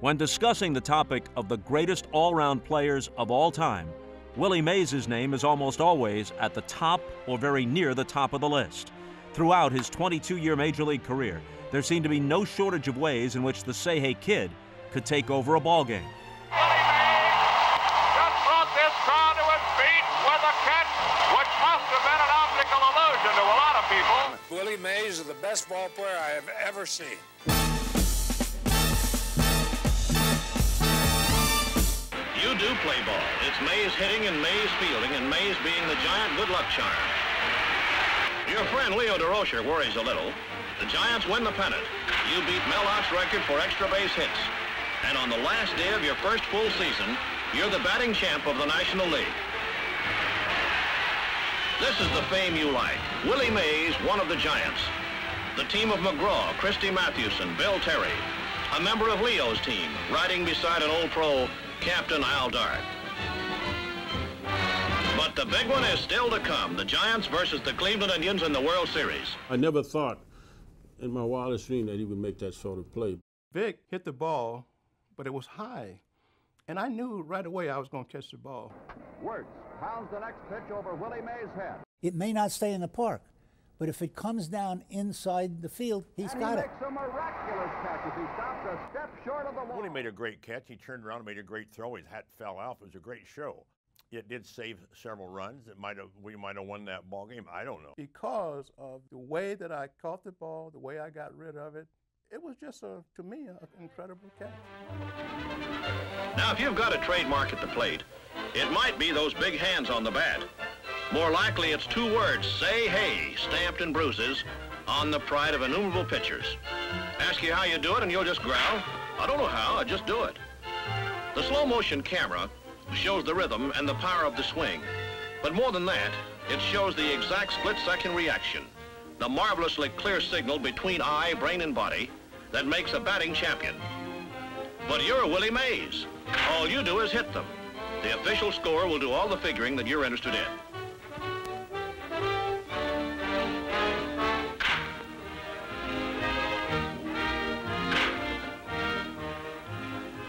When discussing the topic of the greatest all round players of all time, Willie Mays' name is almost always at the top or very near the top of the list. Throughout his 22 year Major League career, there seemed to be no shortage of ways in which the Say Hey Kid could take over a ball game. Willie Mays just brought this crowd to its feet with a catch which must have been an optical illusion to a lot of people. Willie Mays is the best ball player I have ever seen. Do play ball. It's Mays hitting and Mays fielding, and Mays being the giant good luck charm. Your friend Leo Durocher worries a little. The Giants win the pennant. You beat Mel Ott's record for extra base hits. And on the last day of your first full season, you're the batting champ of the National League. This is the fame you like. Willie Mays, one of the Giants. The team of McGraw, Christy Mathewson, Bill Terry. A member of Leo's team, riding beside an old pro, Captain Al Dark. But the big one is still to come. The Giants versus the Cleveland Indians in the World Series. I never thought in my wildest dream that he would make that sort of play. Vic hit the ball, but it was high. And I knew right away I was going to catch the ball. Wertz pounds the next pitch over Willie Mays' head. It may not stay in the park, but if it comes down inside the field, he's and got he it. Makes catch as he stops a step short of the wall. Willie made a great catch. He turned around and made a great throw. His hat fell off. It was a great show. It did save several runs. It might have we might have won that ball game. I don't know. Because of the way that I caught the ball, the way I got rid of it, it was just a to me an incredible catch. Now, if you've got a trademark at the plate, it might be those big hands on the bat. More likely, it's two words, say hey, stamped in bruises on the pride of innumerable pitchers. Ask you how you do it, and you'll just growl. I don't know how, I just do it. The slow motion camera shows the rhythm and the power of the swing. But more than that, it shows the exact split-second reaction, the marvelously clear signal between eye, brain, and body that makes a batting champion. But you're Willie Mays. All you do is hit them. The official score will do all the figuring that you're interested in.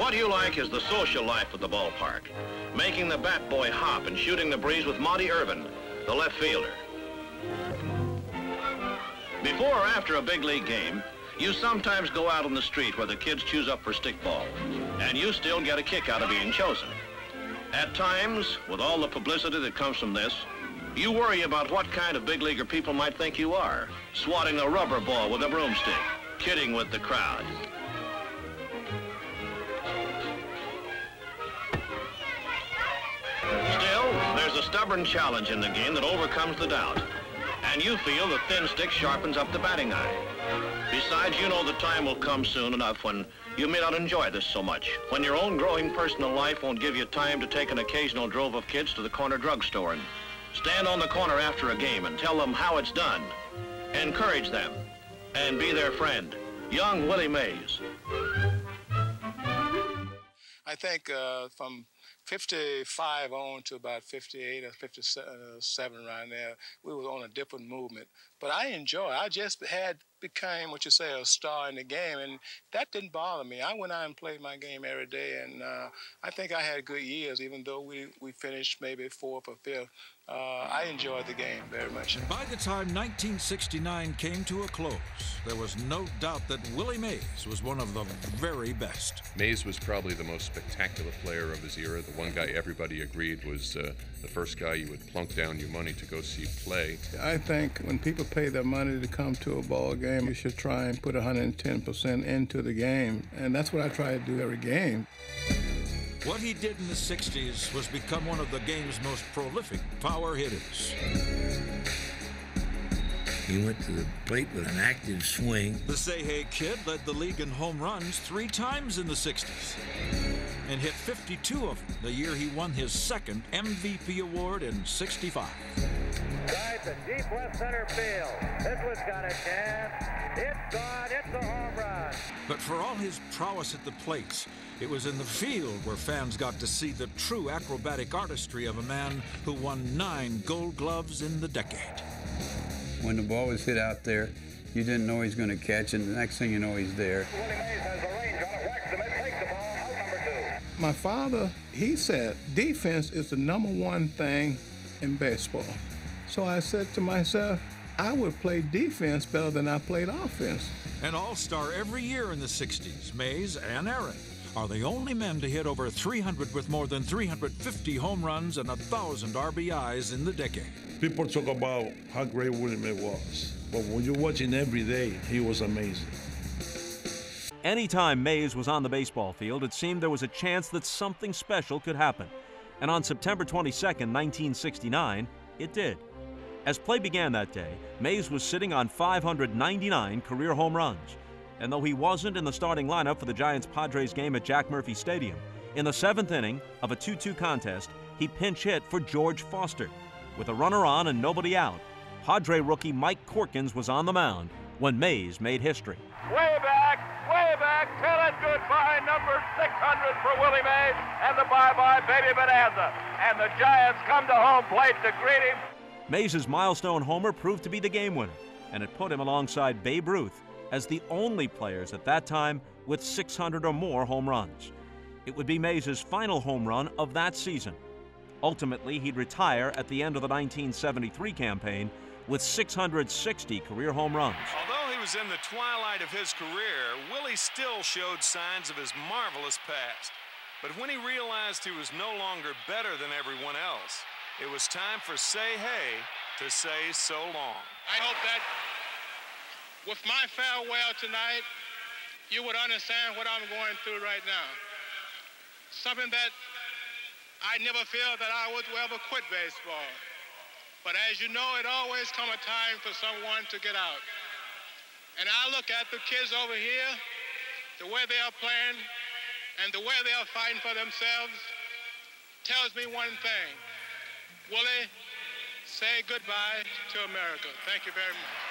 What you like is the social life of the ballpark, making the bat boy hop and shooting the breeze with Monte Irvin, the left fielder. Before or after a big league game, you sometimes go out on the street where the kids choose up for stickball, and you still get a kick out of being chosen. At times, with all the publicity that comes from this, you worry about what kind of big leaguer people might think you are, swatting a rubber ball with a broomstick, kidding with the crowd. Stubborn challenge in the game that overcomes the doubt. And you feel the thin stick sharpens up the batting eye. Besides, you know the time will come soon enough when you may not enjoy this so much. When your own growing personal life won't give you time to take an occasional drove of kids to the corner drugstore and stand on the corner after a game and tell them how it's done. Encourage them and be their friend. Young Willie Mays. I think uh, from 55 on to about 58 or 57 uh, around there, we were on a different movement. But I enjoy. I just had became what you say a star in the game, and that didn't bother me. I went out and played my game every day, and uh, I think I had good years, even though we we finished maybe fourth or fifth. Uh, I enjoyed the game very much. By the time 1969 came to a close, there was no doubt that Willie Mays was one of the very best. Mays was probably the most spectacular player of his era. The one guy everybody agreed was uh, the first guy you would plunk down your money to go see play. I think when people pay their money to come to a ball game, you should try and put 110% into the game. And that's what I try to do every game. What he did in the 60s was become one of the game's most prolific power hitters. He went to the plate with an active swing. The Say Hey Kid led the league in home runs three times in the 60s and hit 52 of them the year he won his second MVP award in 65. Drive to deep left center field. This one's got a chance. It's gone. It's a home run. But for all his prowess at the plate, it was in the field where fans got to see the true acrobatic artistry of a man who won nine gold gloves in the decade. When the ball was hit out there, you didn't know he was going to catch, and the next thing you know, he's there. Willie Mays has the range on it, whacks him, it takes the ball. My father, he said, defense is the number one thing in baseball. So I said to myself, I would play defense better than I played offense. An all star every year in the 60s, Mays and Aaron are the only men to hit over 300 with more than 350 home runs and 1,000 RBIs in the decade. People talk about how great Willie Mays was, but when you're watching every day, he was amazing. Anytime Mays was on the baseball field, it seemed there was a chance that something special could happen. And on September 22, 1969, it did. As play began that day, Mays was sitting on 599 career home runs. And though he wasn't in the starting lineup for the Giants Padres game at Jack Murphy Stadium, in the seventh inning of a 2 2 contest, he pinch hit for George Foster. With a runner on and nobody out, Padre rookie Mike Corkins was on the mound when Mays made history. Way back, way back, till it goodbye, number 600 for Willie Mays, and the bye-bye Baby Bonanza. And the Giants come to home plate to greet him. Mays' milestone homer proved to be the game winner, and it put him alongside Babe Ruth as the only players at that time with 600 or more home runs. It would be Mays' final home run of that season. Ultimately, he'd retire at the end of the 1973 campaign with 660 career home runs. Although he was in the twilight of his career, Willie still showed signs of his marvelous past. But when he realized he was no longer better than everyone else, it was time for Say Hey to say so long. I hope that with my farewell tonight, you would understand what I'm going through right now. Something that I never felt that I would ever quit baseball. But as you know, it always come a time for someone to get out. And I look at the kids over here, the way they are playing, and the way they are fighting for themselves, tells me one thing. Willie, say goodbye to America. Thank you very much.